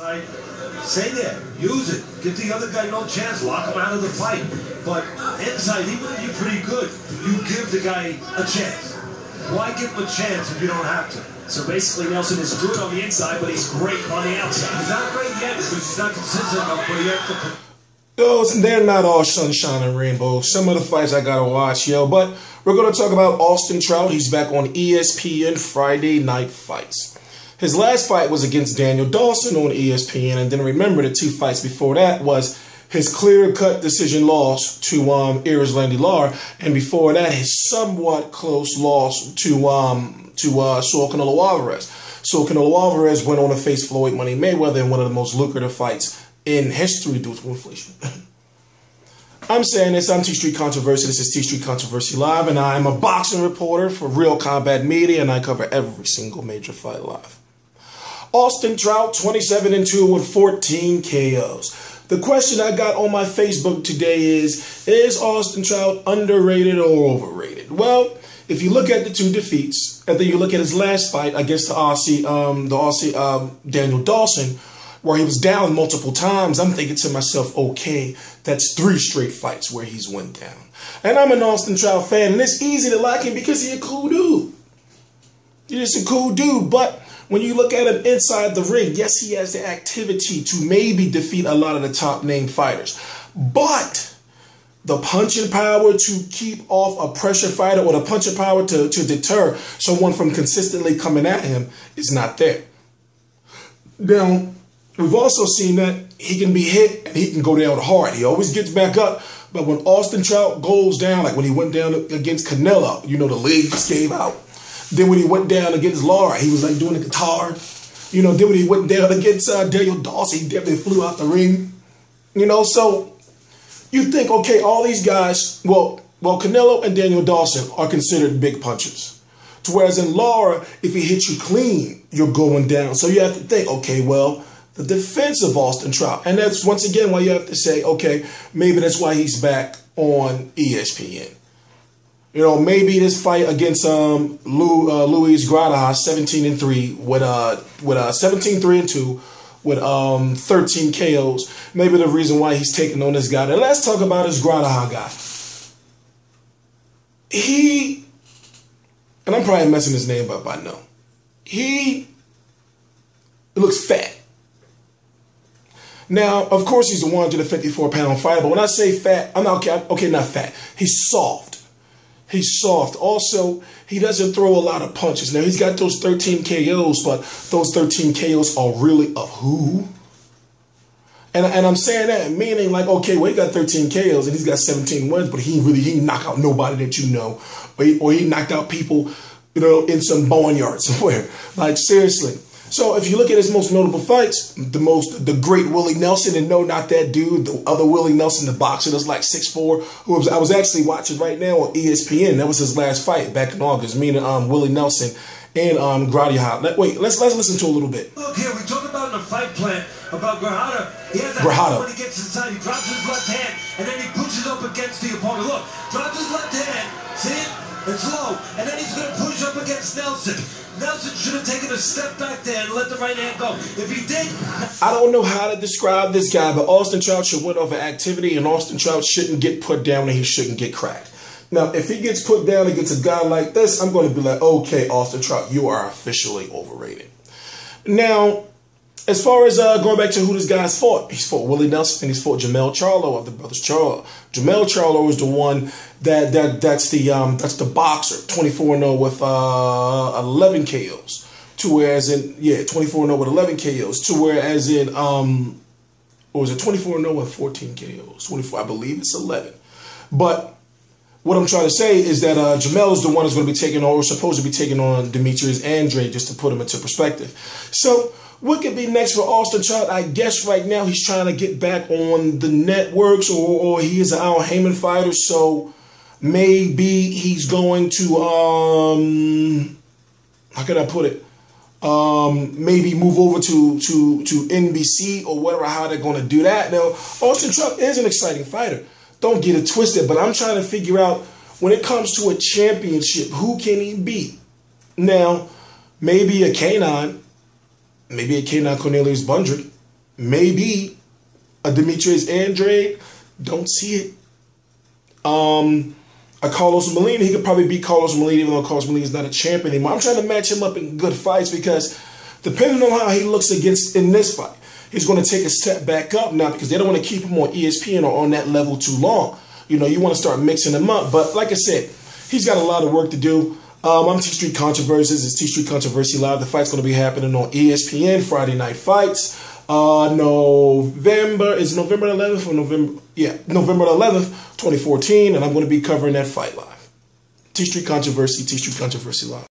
Stay there, use it. Give the other guy no chance. Lock him out of the fight. But inside, even if you're pretty good, you give the guy a chance. Why give him a chance if you don't have to? So basically, Nelson is good on the inside, but he's great on the outside. He's not great yet because he's not consistent enough, but you have to. Yo, they're not all sunshine and rainbows. Some of the fights I gotta watch, yo. But we're gonna talk about Austin Trout. He's back on ESPN Friday Night Fights. His last fight was against Daniel Dawson on ESPN, and then remember the two fights before that was his clear-cut decision loss to um, Erislandy Lara, and before that his somewhat close loss to um, to uh, Saul Canelo Alvarez. So Canelo Alvarez went on to face Floyd Money Mayweather in one of the most lucrative fights in history due to inflation. I'm saying this, I'm T Street Controversy. This is T Street Controversy Live, and I'm a boxing reporter for Real Combat Media, and I cover every single major fight live. Austin Trout, 27 and 2 with 14 KOs. The question I got on my Facebook today is Is Austin Trout underrated or overrated? Well, if you look at the two defeats, and then you look at his last fight against the Aussie, um, the Aussie um, Daniel Dawson, where he was down multiple times, I'm thinking to myself, okay, that's three straight fights where he's went down. And I'm an Austin Trout fan, and it's easy to like him because he's a cool dude. He's just a cool dude, but when you look at him inside the ring, yes, he has the activity to maybe defeat a lot of the top name fighters. But the punching power to keep off a pressure fighter or the punching power to, to deter someone from consistently coming at him is not there. Now, we've also seen that he can be hit and he can go down hard. He always gets back up. But when Austin Trout goes down, like when he went down against Canelo, you know, the leg just gave out. Then when he went down against Lara, he was like doing the guitar. You know, then when he went down against uh, Daniel Dawson, he definitely flew out the ring. You know, so you think, okay, all these guys, well, well, Canelo and Daniel Dawson are considered big punchers. To whereas in Lara, if he hits you clean, you're going down. So you have to think, okay, well, the defense of Austin Trout. And that's once again why you have to say, okay, maybe that's why he's back on ESPN. You know, maybe this fight against um Lou, uh, Luis Gradaja, 17 and 3 with uh with uh 17 3 and 2 with um 13 KOs. Maybe the reason why he's taking on this guy. And let's talk about this Gradaja guy. He and I'm probably messing his name up, I know. He looks fat. Now, of course, he's a 154 pound fighter, but when I say fat, I'm not okay, okay, not fat. He's soft. He's soft. Also, he doesn't throw a lot of punches. Now, he's got those 13 KOs, but those 13 KOs are really of who? And, and I'm saying that meaning like, okay, well, he got 13 KOs and he's got 17 wins, but he really, he knock out nobody that you know. Or he, or he knocked out people, you know, in some barnyard somewhere. Like, seriously. So if you look at his most notable fights, the most the great Willie Nelson, and no, not that dude, the other Willie Nelson, the boxer that's like 6'4", who was, I was actually watching right now on ESPN. That was his last fight back in August, meaning um, Willie Nelson and um, Gradiha. Let, wait, let's let's listen to a little bit. Look here, we talk about in the fight plan about Grajeda. He has that Grajeda. when he gets inside, he drops his left hand, and then he pushes up against the opponent. Look, drops his left hand, see it? It's low, and then he's going to push up against Nelson. Nelson should have taken a step back there and let the right hand go. If he did, I don't know how to describe this guy, but Austin Trout should win over activity, and Austin Trout shouldn't get put down and he shouldn't get cracked. Now, if he gets put down against a guy like this, I'm going to be like, okay, Austin Trout, you are officially overrated. Now, as far as uh, going back to who this guy's fought, he's fought Willie Nelson and he's fought Jermell Charlo of the brothers Charlo. Jermell Charlo is the one that that that's the um that's the boxer, 24-0 with uh 11 KOs. To whereas in yeah, 24-0 with 11 KOs. To whereas in um or was it 24-0 with 14 KOs? 24, I believe it's 11. But what I'm trying to say is that uh, Jermell is the one who's going to be taking on, or supposed to be taking on Demetrius Andre, just to put him into perspective. So what could be next for Austin Trout? I guess right now he's trying to get back on the networks or, or he is an Al Haymon fighter. So maybe he's going to, um, how can I put it? Um, maybe move over to, to, to NBC or whatever, how they're going to do that. Now, Austin Trout is an exciting fighter. Don't get it twisted, but I'm trying to figure out when it comes to a championship, who can he beat? Now, maybe a canine maybe a K9 Cornelius Bundrage. maybe a Demetrius Andrade. Don't see it. Um, a Carlos Molina, he could probably beat Carlos Molina, even though Carlos Molina is not a champion anymore. I'm trying to match him up in good fights because depending on how he looks against in this fight, he's going to take a step back up now because they don't want to keep him on ESPN or on that level too long. You know, you want to start mixing him up. But like I said, he's got a lot of work to do. Um, I'm T Street Controversies. It's T Street Controversy Live. The fight's going to be happening on ESPN Friday Night Fights. Uh, November is November 11th or November? Yeah, November 11th, 2014, and I'm going to be covering that fight live. T Street Controversy, T Street Controversy Live.